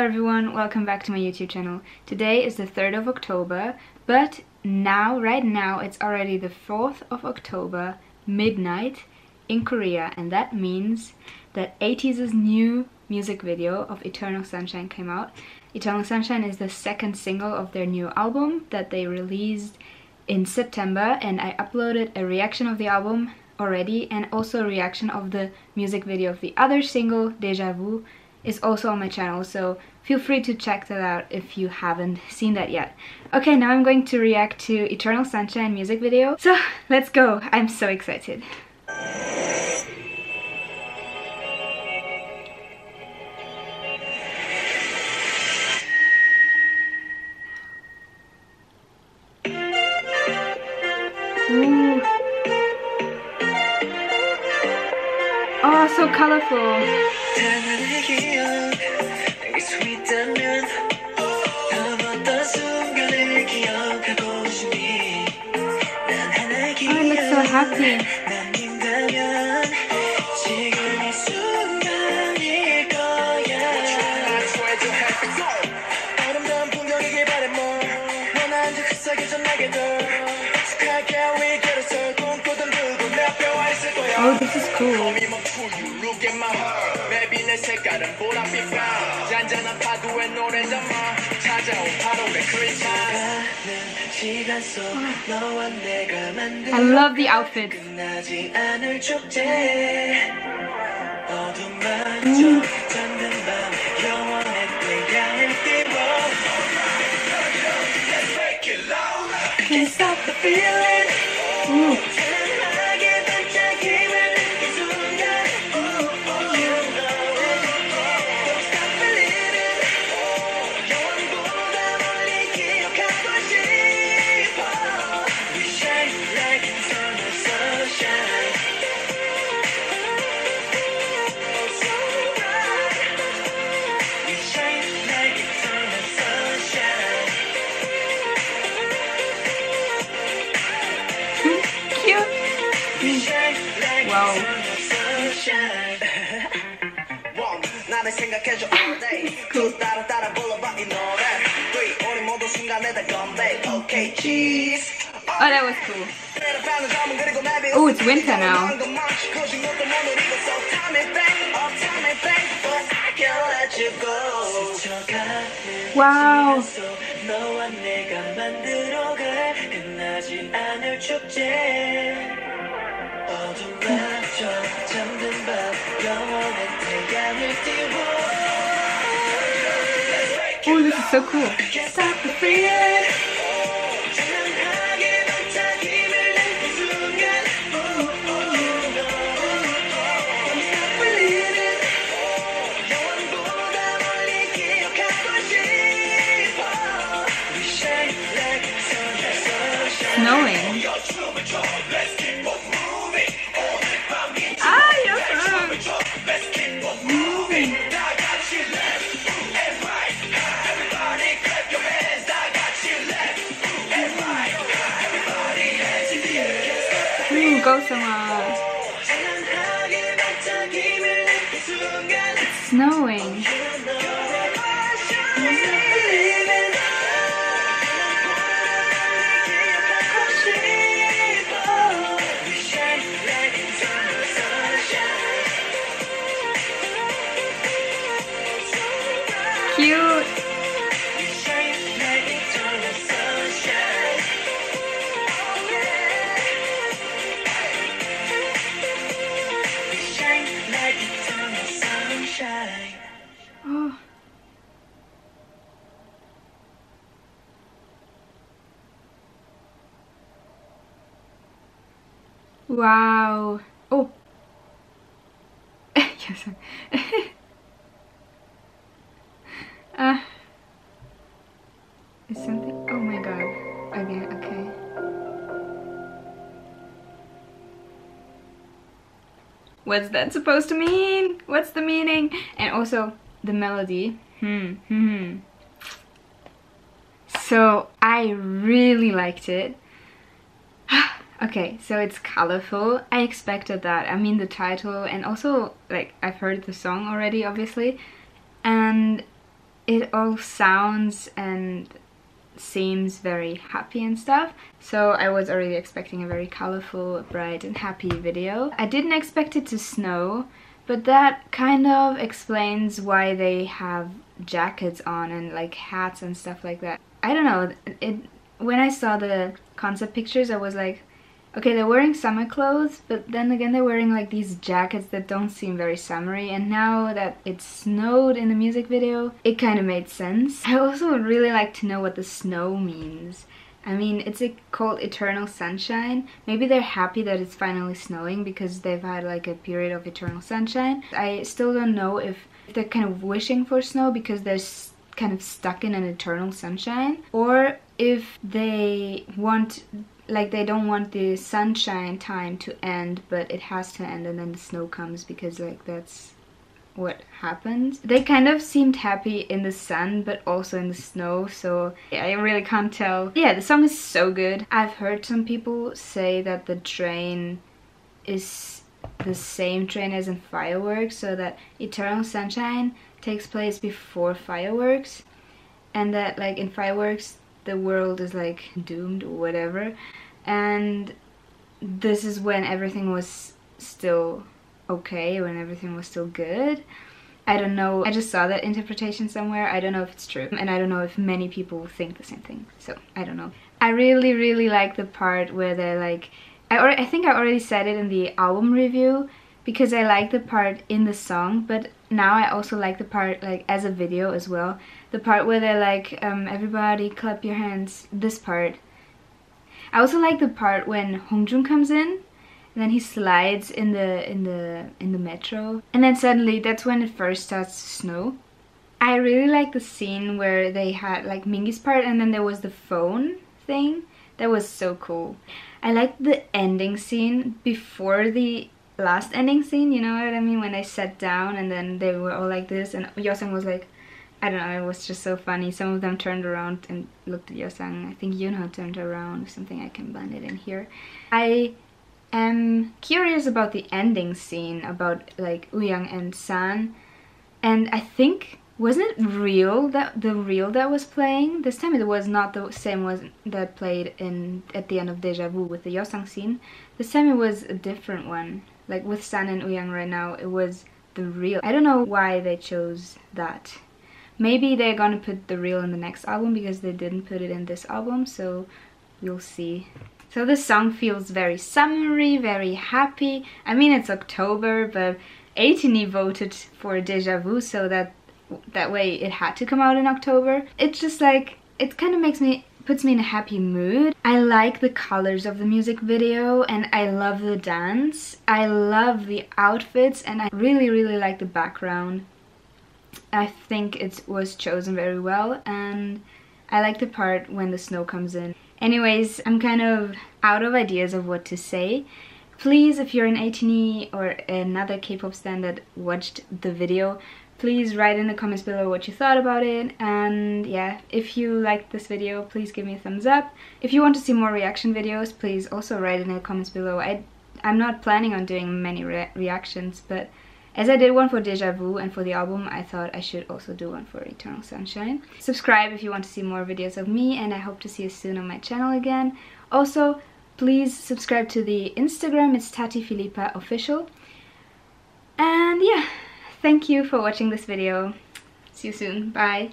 Hello everyone, welcome back to my YouTube channel. Today is the 3rd of October, but now, right now, it's already the 4th of October, midnight, in Korea, and that means that ATEEZ's new music video of Eternal Sunshine came out. Eternal Sunshine is the second single of their new album that they released in September, and I uploaded a reaction of the album already and also a reaction of the music video of the other single, Deja Vu, is also on my channel, so feel free to check that out if you haven't seen that yet. Okay, now I'm going to react to Eternal Sunshine music video, so let's go! I'm so excited. Ooh. Oh, so colorful. happy. Oh, this is cool. I love the outfit. Can't 나를 생각해줘 all day cool. 따라 따라 불러봐 이 노래 우리 모두 순간에다 건배 Okay cheese Oh that was cool Oh it's winter now Wow So cool. Go Wow. Oh. yes. uh. Is something? Oh my god. Again, okay. What's that supposed to mean? What's the meaning? And also the melody. Hmm. Hmm. So I really liked it. Okay, so it's colorful. I expected that. I mean the title and also like I've heard the song already obviously. And it all sounds and seems very happy and stuff so I was already expecting a very colorful, bright and happy video. I didn't expect it to snow but that kind of explains why they have jackets on and like hats and stuff like that. I don't know, it when I saw the concept pictures I was like Okay, they're wearing summer clothes, but then again they're wearing like these jackets that don't seem very summery and now that it snowed in the music video, it kind of made sense. I also would really like to know what the snow means. I mean, it's a called Eternal Sunshine. Maybe they're happy that it's finally snowing because they've had like a period of eternal sunshine. I still don't know if they're kind of wishing for snow because they're kind of stuck in an eternal sunshine or if they want like they don't want the sunshine time to end but it has to end and then the snow comes because like that's what happened. They kind of seemed happy in the sun but also in the snow so yeah, I really can't tell. Yeah the song is so good. I've heard some people say that the train is the same train as in fireworks so that Eternal Sunshine takes place before fireworks and that like in fireworks the world is like doomed or whatever and this is when everything was still okay, when everything was still good. I don't know, I just saw that interpretation somewhere, I don't know if it's true, and I don't know if many people think the same thing, so I don't know. I really, really like the part where they're like, I, I think I already said it in the album review, because I like the part in the song, but now I also like the part like as a video as well. The part where they're like, um, everybody clap your hands, this part. I also like the part when Hongjoong comes in and then he slides in the in the in the metro and then suddenly that's when it first starts to snow. I really like the scene where they had like Mingi's part and then there was the phone thing. That was so cool. I like the ending scene before the last ending scene, you know what I mean? When they sat down and then they were all like this and Yeosang was like, I don't know, it was just so funny. Some of them turned around and looked at Yeosang. I think Yunho turned around, something I can blend it in here. I am curious about the ending scene, about like Wooyoung and San. And I think wasn't it real that the real that was playing this time it was not the same was that played in at the end of Deja Vu with the Yeosang scene this time it was a different one like with San and Wooyoung right now, it was the real. I don't know why they chose that. Maybe they're gonna put the real in the next album because they didn't put it in this album, so you'll see. So this song feels very summery, very happy. I mean, it's October, but ATINY voted for Deja Vu, so that that way it had to come out in October. It's just like, it kind of makes me puts me in a happy mood. I like the colors of the music video and I love the dance. I love the outfits and I really really like the background. I think it was chosen very well and I like the part when the snow comes in. Anyways, I'm kind of out of ideas of what to say. Please, if you're an ATINY or another K-pop stan that watched the video, please write in the comments below what you thought about it and yeah if you liked this video please give me a thumbs up if you want to see more reaction videos please also write in the comments below I I'm not planning on doing many re reactions but as I did one for Deja Vu and for the album, I thought I should also do one for Eternal Sunshine. Subscribe if you want to see more videos of me and I hope to see you soon on my channel again. Also, please subscribe to the Instagram, it's Tati Filipa Official. And yeah, Thank you for watching this video. See you soon. Bye.